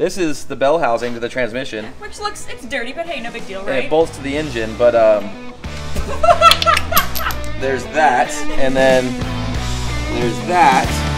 This is the bell housing to the transmission. Which looks, it's dirty, but hey, no big deal, And right? it bolts to the engine, but um, there's that, and then there's that.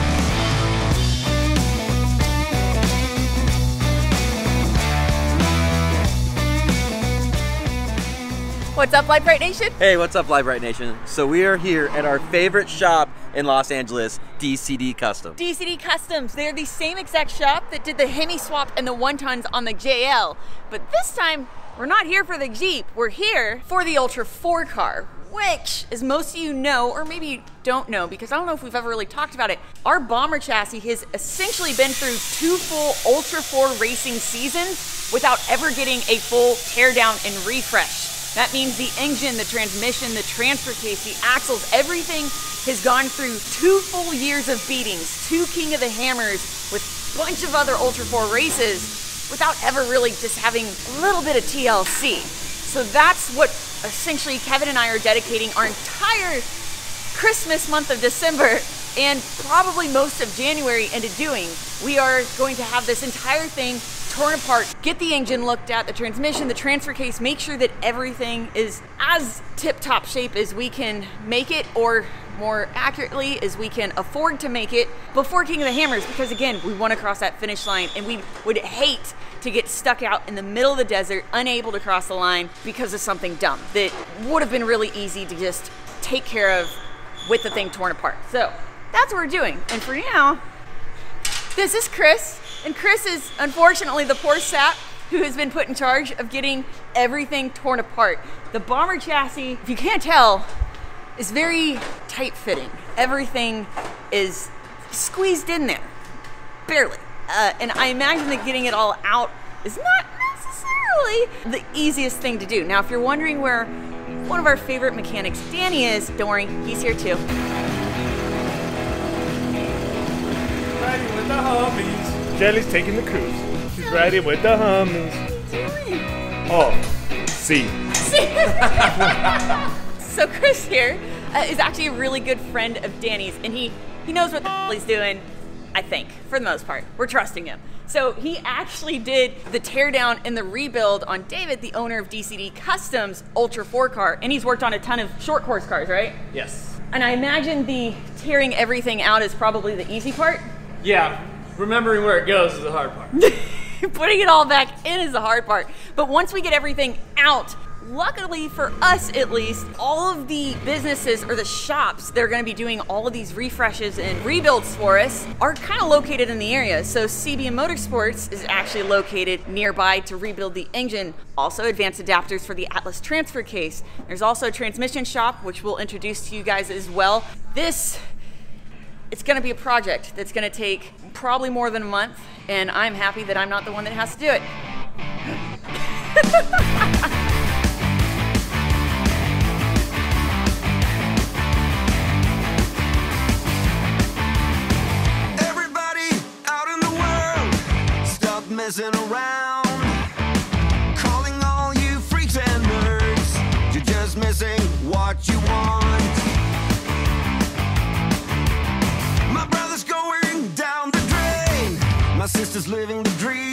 What's up, Lite Brite Nation? Hey, what's up, Lite Brite Nation? So we are here at our favorite shop in Los Angeles, DCD Custom. DCD Customs. They're the same exact shop that did the Hemi swap and the one tons on the JL. But this time, we're not here for the Jeep. We're here for the Ultra 4 car, which, as most of you know, or maybe you don't know, because I don't know if we've ever really talked about it, our bomber chassis has essentially been through two full Ultra 4 racing seasons without ever getting a full teardown and refresh. That means the engine, the transmission, the transfer case, the axles, everything has gone through two full years of beatings, two King of the Hammers with a bunch of other Ultra 4 races without ever really just having a little bit of TLC. So that's what essentially Kevin and I are dedicating our entire Christmas month of December and probably most of January into doing. We are going to have this entire thing torn apart, get the engine looked at, the transmission, the transfer case, make sure that everything is as tip top shape as we can make it, or more accurately, as we can afford to make it before King of the Hammers, because again, we want to cross that finish line and we would hate to get stuck out in the middle of the desert, unable to cross the line because of something dumb that would have been really easy to just take care of with the thing torn apart. So that's what we're doing. And for now, this is Chris, and Chris is unfortunately the poor sap who has been put in charge of getting everything torn apart. The bomber chassis, if you can't tell, is very tight fitting. Everything is squeezed in there, barely. Uh, and I imagine that getting it all out is not necessarily the easiest thing to do. Now, if you're wondering where one of our favorite mechanics, Danny, is, don't worry, he's here too. With the. Jelly's taking the cruise. She's riding with the homies. Oh, see. So Chris here uh, is actually a really good friend of Danny's, and he he knows what the hell he's doing. I think, for the most part, we're trusting him. So he actually did the teardown and the rebuild on David, the owner of DCD Customs Ultra 4 car, and he's worked on a ton of short course cars, right? Yes. And I imagine the tearing everything out is probably the easy part. Yeah, remembering where it goes is the hard part. Putting it all back in is the hard part. But once we get everything out, luckily for us at least, all of the businesses or the shops that are going to be doing all of these refreshes and rebuilds for us are kind of located in the area. So CBM Motorsports is actually located nearby to rebuild the engine. Also, advanced adapters for the Atlas transfer case. There's also a transmission shop, which we'll introduce to you guys as well. This it's going to be a project that's going to take probably more than a month, and I'm happy that I'm not the one that has to do it. Everybody out in the world, stop messing around. Sister's living the dream.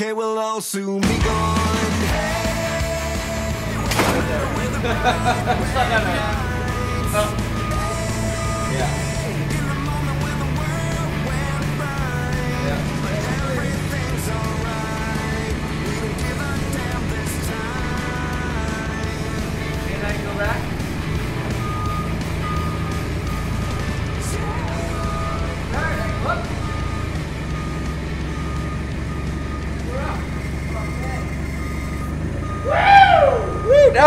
Okay, we'll all soon be gone. Doggy.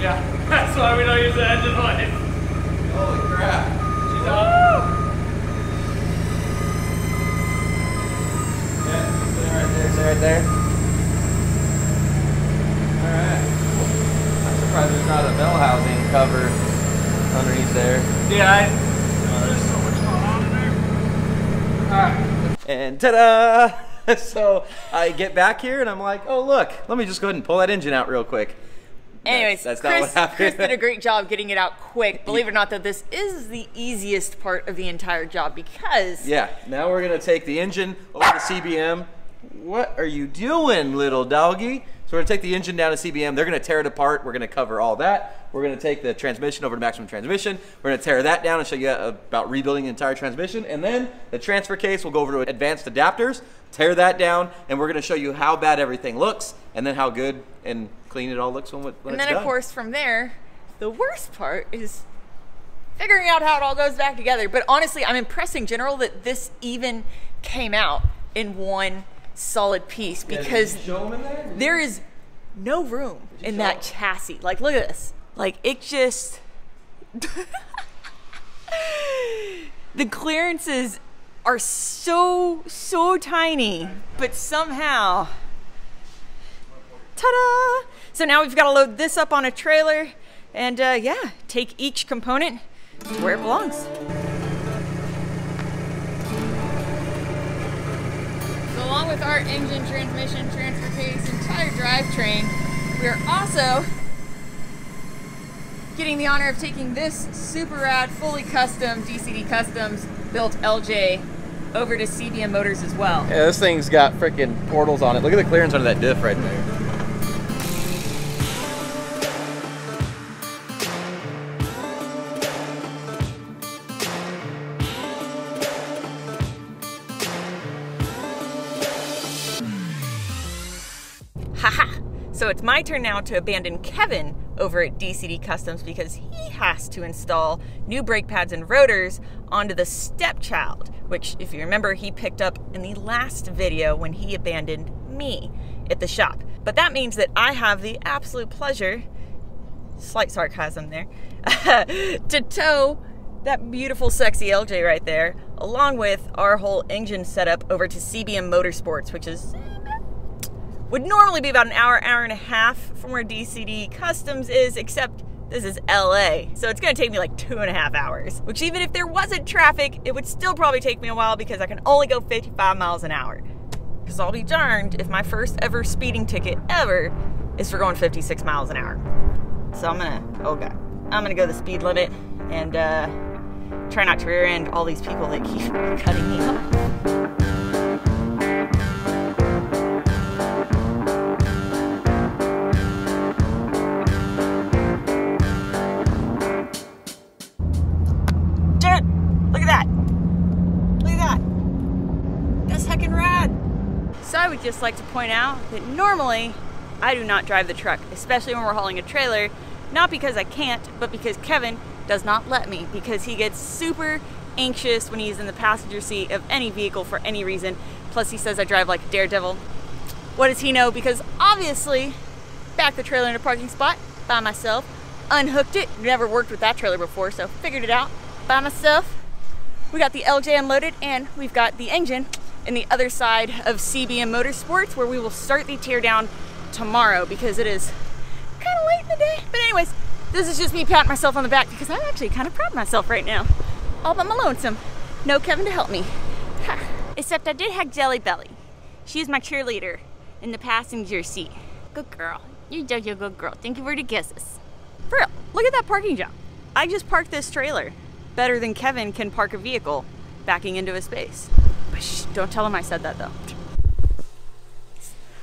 Yeah, that's why we don't use the engine light. Holy crap. She's on. Yeah, stay right there, stay right there. Alright. I'm surprised there's not a bell housing cover underneath there. Yeah, I, oh, there's so much going on in there. Alright. And ta-da! So I get back here and I'm like, oh look, let me just go ahead and pull that engine out real quick. Anyways, that's not Chris, what happened. Chris did a great job getting it out quick. Believe it or not, though, this is the easiest part of the entire job because Yeah, now we're gonna take the engine over to CBM. What are you doing, little doggy? So we're gonna take the engine down to CBM. They're gonna tear it apart. We're gonna cover all that. We're gonna take the transmission over to maximum transmission. We're gonna tear that down and show you about rebuilding the entire transmission. And then the transfer case we'll go over to advanced adapters, tear that down, and we're gonna show you how bad everything looks, and then how good and clean it all looks when, when And it's then, of course, from there, the worst part is figuring out how it all goes back together. But honestly, I'm impressed in general that this even came out in one solid piece because you show 'em in there? there is no room in that chassis. Like, look at this. Like, it just. the clearances are so, so tiny, but somehow ta-da! So now we've got to load this up on a trailer and uh, yeah, take each component to where it belongs. So along with our engine, transmission, transfer case, entire drivetrain, we are also getting the honor of taking this super rad, fully custom DCD Customs built LJ over to CBM Motors as well. Yeah, this thing's got freaking portals on it. Look at the clearance under that diff right there. Haha! So it's my turn now to abandon Kevin over at DCD Customs because he has to install new brake pads and rotors onto the stepchild, which, if you remember, he picked up in the last video when he abandoned me at the shop. But that means that I have the absolute pleasure, slight sarcasm there, to tow that beautiful, sexy LJ right there, along with our whole engine setup over to CBM Motorsports, which is would normally be about an hour, hour and a half from where DCD Customs is, except this is LA. So it's gonna take me like two and a half hours, which even if there wasn't traffic, it would still probably take me a while because I can only go 55 miles an hour. Because I'll be darned if my first ever speeding ticket ever is for going 56 miles an hour. So I'm gonna, oh god, I'm gonna go the speed limit and uh, try not to rear end all these people that keep cutting me off. Just like to point out that normally I do not drive the truck, especially when we're hauling a trailer, not because I can't, but because Kevin does not let me because he gets super anxious when he's in the passenger seat of any vehicle for any reason. Plus he says I drive like a daredevil. What does he know? Because obviously, backed the trailer in a parking spot by myself, unhooked it, never worked with that trailer before, so figured it out by myself. We got the LJ unloaded and we've got the engine in the other side of CBM Motorsports where we will start the teardown tomorrow because it is kind of late in the day. But anyways, this is just me patting myself on the back because I'm actually kind of proud of myself right now. All but my lonesome. No Kevin to help me. Except I did have Jelly Belly. She is my cheerleader in the passenger seat. Good girl. You're a good girl. Thank you for the kisses. For real, look at that parking job. I just parked this trailer better than Kevin can park a vehicle backing into a space. Don't tell him I said that though.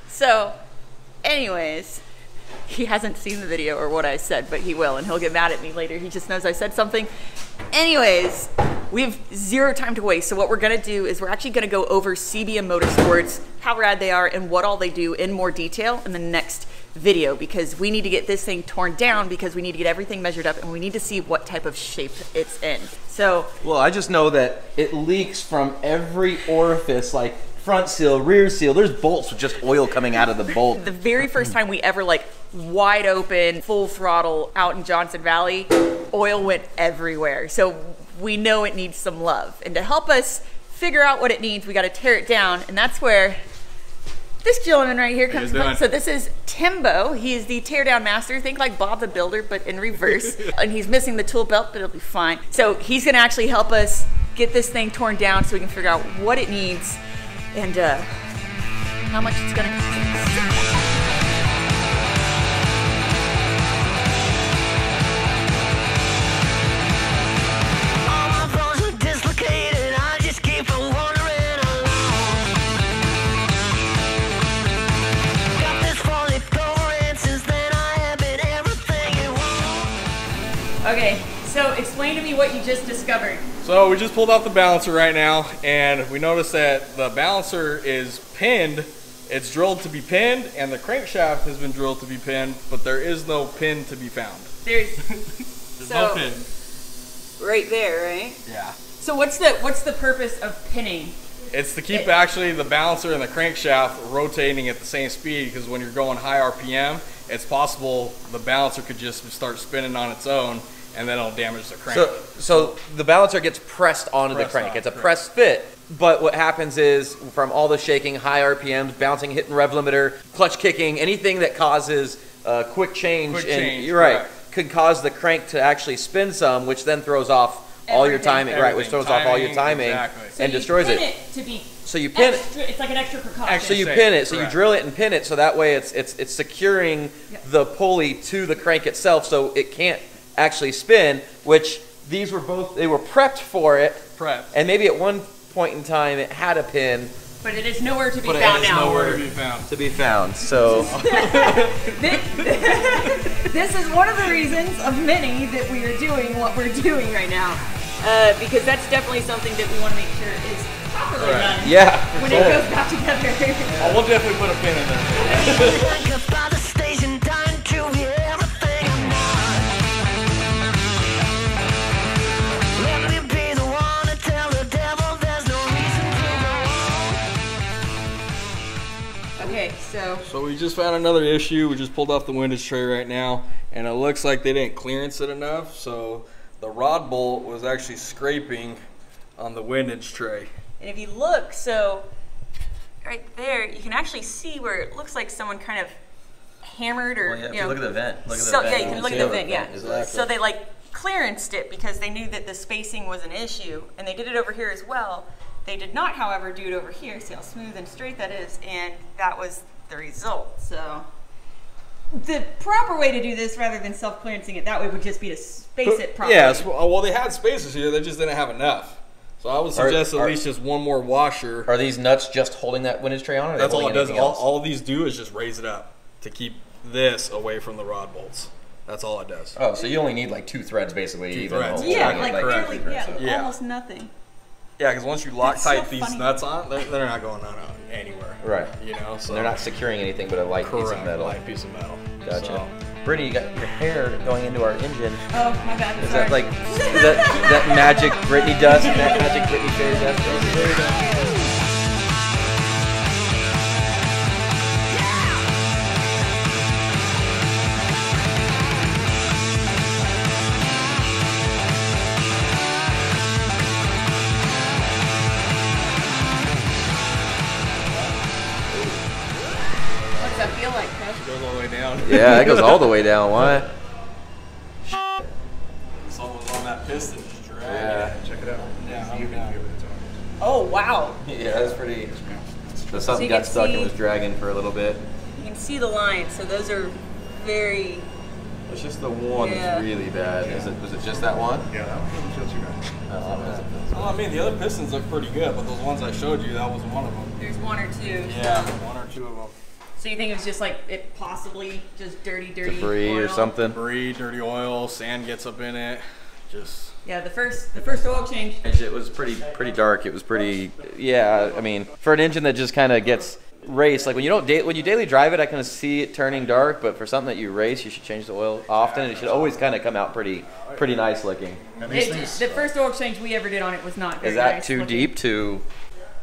So, anyways, he hasn't seen the video or what I said, but he will, and he'll get mad at me later. He just knows I said something. Anyways, we have zero time to waste. So what we're gonna do is we're actually gonna go over CBM Motorsports, how rad they are, and what all they do in more detail in the next video because we need to get this thing torn down because we need to get everything measured up and we need to see what type of shape it's in. So Well, I just know that it leaks from every orifice, like front seal, rear seal. There's bolts with just oil coming out of the bolt. the very first time we ever like wide open, full throttle out in Johnson Valley, oil went everywhere. So we know it needs some love. And to help us figure out what it needs, we got to tear it down. And that's where this gentleman right here comes from. So this is Timbo. He is the teardown master. Think like Bob the Builder, but in reverse. and he's missing the tool belt, but it'll be fine. So he's gonna actually help us get this thing torn down so we can figure out what it needs and uh, how much it's gonna cost. Explain to me what you just discovered. So we just pulled off the balancer right now, and we noticed that the balancer is pinned. It's drilled to be pinned, and the crankshaft has been drilled to be pinned, but there is no pin to be found. There's There's So- no pin. right there, right? Yeah. So what's the what's the purpose of pinning? It's to keep actually the balancer and the crankshaft rotating at the same speed because when you're going high RPM, it's possible the balancer could just start spinning on its own and then it'll damage the crank. So, so the balancer gets pressed onto Pressed the crank. on, it's a correct. pressed fit. But what happens is, from all the shaking, high RPMs, bouncing, hitting rev limiter, clutch kicking, anything that causes uh, quick change, Quick and change, you're right, correct. could cause the crank to actually spin some, which then throws off all your Everything. timing, right? Which Everything. throws off all your Timing, timing exactly. So and you destroys pin it. it to be So you pin it. It's like an extra precaution. So you Safe, pin it, so you drill it and pin it, so that way it's it's it's securing the pulley to the crank itself, so it can't actually spin. Which these were both they were prepped for it, Prep. and maybe at one point in time it had a pin but it is nowhere to be But it found is now. Nowhere to be found. to be found. So This, this is one of the reasons of many that we are doing what we're doing right now. Uh, because that's definitely something that we want to make sure is properly done yeah, when it goes back together. Oh, we'll definitely put a pin in there. So So we just found another issue. We just pulled off the windage tray right now, and it looks like they didn't clearance it enough. So the rod bolt was actually scraping on the windage tray. And if you look, so right there, you can actually see where it looks like someone kind of hammered or you know. Look at the vent. Look at the so yeah, you can look at the vent. Yeah. Exactly. So they like clearanced it because they knew that the spacing was an issue, and they did it over here as well. They did not, however, do it over here. See how smooth and straight that is, and that was the result. So. The proper way to do this, rather than self-clearancing it that way, would just be to space it properly. Yeah, well, they had spaces here. They just didn't have enough. So I would Are- suggest at are- least just one more washer. Are these nuts just holding that windage tray on? Or That's all it does. anything All, else? all these do is just raise it up to keep this away from the rod bolts. That's all it does. Oh, so you only need like two threads basically. Two even threads. Yeah, Correct, like correct. barely, yeah, Yeah. almost nothing. Yeah, because once you lock so tight these funny. nuts on, they're, they're not going on uh, anywhere. Right. You know, so And they're not securing anything but a light piece of correct. metal. Light piece of metal. Gotcha. So- Brittany, you got your hair going into our engine. Oh, my bad. Is sorry. that like is that that magic Britney dust? That magic Britney fairy dust? goes all the way down. Yeah, that goes all the way down. Why? It's almost on that piston. Just drag Yeah. it. Check it out. Yeah, I'm. Oh, wow. Yeah, that's pretty. So So something you got can stuck and was dragging for a little bit. You can see the lines, so those are very. It's just the one Yeah. that's really bad. Is it? Was it just that one? Yeah, that one doesn't feel too bad. Well, I mean, the other pistons look pretty good, but those ones I showed you, that was one of them. There's one or two. Yeah, So, one or two of them. So you think it was just like it possibly just dirty, dirty Debris or something. Debris, dirty oil, sand gets up in it. Just Yeah, the first the first oil change. It was pretty pretty dark. It was pretty. Yeah, I mean, for an engine that just kind of gets race, like when you don't da- when you daily drive it, I kind of see it turning dark. But for something that you race, you should change the oil often. and It should always kind of come out pretty pretty nice looking. It, the first oil change we ever did on it was not very Is that nice too looking. deep to?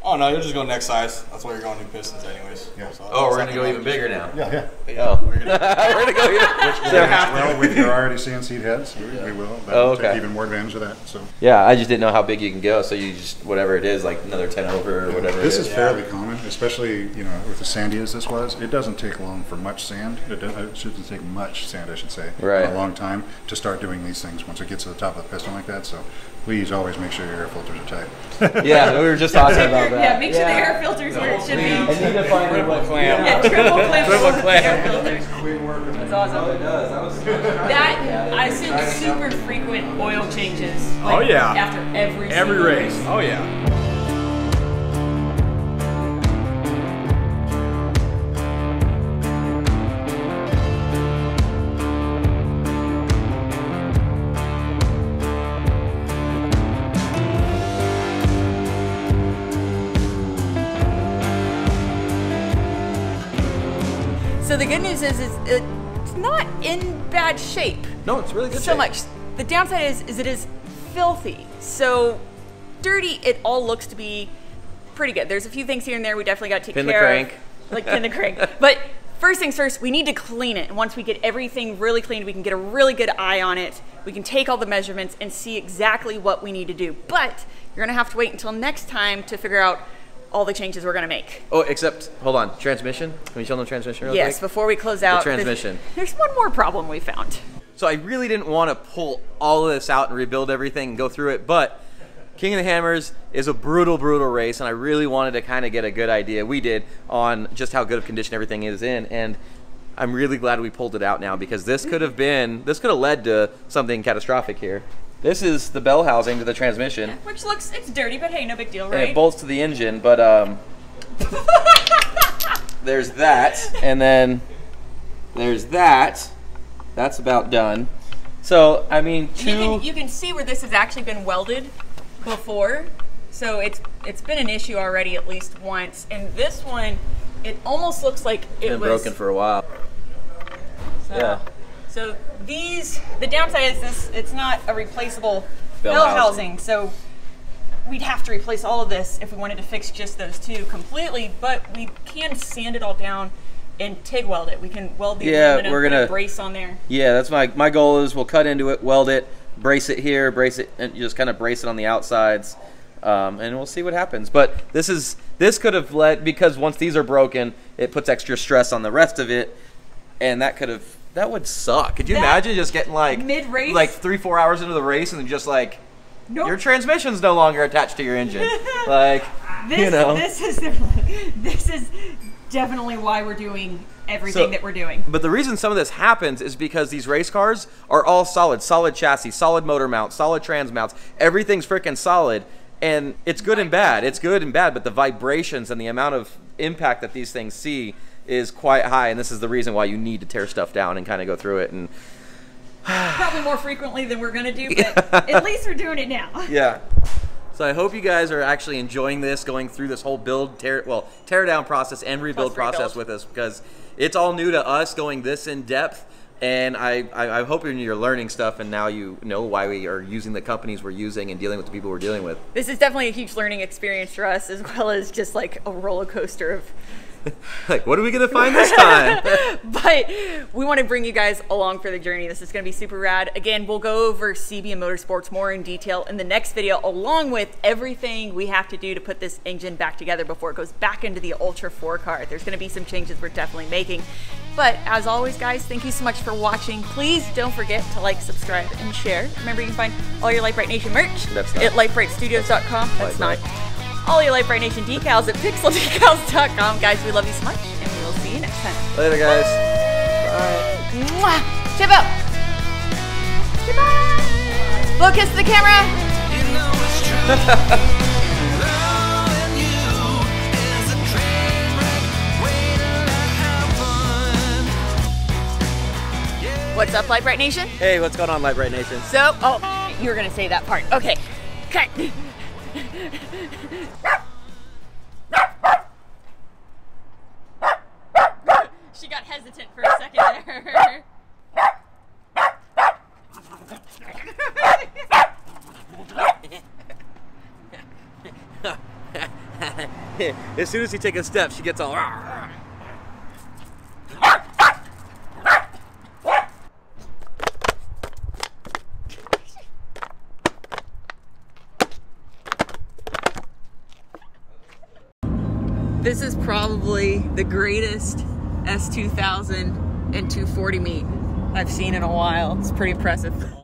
Oh no, you'll just go next size. That's why you're going new pistons anyways. Yeah. So Oh, we're gonna go not even bigger now. yeah, yeah. Oh, We're gonna- we're gonna go even. So Well, with your already CNC heads, we, we will. That'll Oh, okay. Take even more advantage of that. So Yeah, I just didn't know how big you can go. So you just whatever it is, like another ten over or whatever. this it is fairly common, especially you know with the sandy as this was. It doesn't take long for much sand. It, does, it shouldn't take much sand, I should say, Right. a long time to start doing these things. Once it gets to the top of the piston like that, so please always make sure your air filters are tight. Yeah, we were just talking about that. Yeah, make sure the air filter's where it should be. I need to find Triple clam. Yeah, triple clip Triple clam. air filters. That's awesome. Oh, that I assume super frequent oil changes. like, Oh, yeah. After every Every single race. Oh yeah. So the good news is, is it's not in bad shape. No, it's really good. so shape. much. The downside is, is it is filthy. So dirty, it all looks to be pretty good. There's a few things here and there we definitely got to take Pin the care crank. of, like pin the crank. But first things first, we need to clean it. And once we get everything really cleaned, we can get a really good eye on it. We can take all the measurements and see exactly what we need to do. But you're gonna have to wait until next time to figure out all the changes we're gonna make. Oh, except hold on, transmission. Can we show them the transmission real Yes, quick? before we close out, there's- transmission. There's, one more problem we found. So I really didn't want to pull all of this out and rebuild everything and go through it, but King of the Hammers is a brutal, brutal race, and I really wanted to kind of get a good idea. We did on just how good of condition everything is in, and I'm really glad we pulled it out now because this could have been, this could have led to something catastrophic here. This is the bell housing to the transmission, Which looks, it's dirty, but hey, no big deal, and right? it bolts to the engine, but um, there's that, and then there's that. That's about done. So I mean, two. you can you can see where this has actually been welded before, so it's it's been an issue already at least once. And this one, it almost looks like it been was broken for a while. So, yeah. So these the downside is this it's not a replaceable Bell bell, housing. housing. so we'd have to replace all of this if we wanted to fix just those two completely. But we can sand it all down and TIG weld it. We can weld the Yeah, we're put a gonna- brace on there. Yeah, that's my my goal is we'll cut into it, weld it, brace it here, brace it, and just kind of brace it on the outsides, um, and we'll see what happens. But this is this could have led because once these are broken, it puts extra stress on the rest of it, and that could have that would suck. Could you That- imagine just getting like Mid-race? like three four hours into the race and then just like Nope. your transmission's no longer attached to your engine, like This, you know. this is this is definitely why we're doing everything So- that we're doing. But the reason some of this happens is because these race cars are all solid, solid chassis, solid motor mount, solid trans mounts. Everything's freaking solid. And it's good and bad. It's good and bad, but the vibrations and the amount of impact that these things see is quite high. And this is the reason why you need to tear stuff down and kind of go through it. And Probably more frequently than we're gonna do, but at least we're doing it now. yeah. So I hope you guys are actually enjoying this, going through this whole build, tear well, tear down process and rebuild process with us because it's all new to us going this in depth. And I, I, I hope you're learning stuff, and now you know why we are using the companies we're using and dealing with the people we're dealing with. This is definitely a huge learning experience for us, as well as just like a roller coaster of Like, what are we gonna find this time? but we want to bring you guys along for the journey. This is going to be super rad. Again, we'll go over CBM Motorsports more in detail in the next video, along with everything we have to do to put this engine back together before it goes back into the Ultra 4 car. There's going to be some changes we're definitely making. But as always, guys, thank you so much for watching. Please don't forget to like, subscribe, and share. Remember, you can find all your Lite Brite Nation merch That's at litebritestudios.com. That's Light not. All your Lite Brite Nation decals at pixeldecals.com. Guys, we love you so much, and we will see you next time. Later, guys. Bye. Mwah! Chip out! Goodbye! Blow kiss to the camera! You know it's true. Loving you is a train wreck waiting to happen. What's up, Lite Brite Nation? Hey, what's going on, Lite Brite Nation? So, oh, you were gonna say that part. Okay. she got hesitant for a second there. as soon as you take a step, she gets all. Probably the greatest S2000 and 240 meet I've seen in a while. It's pretty impressive.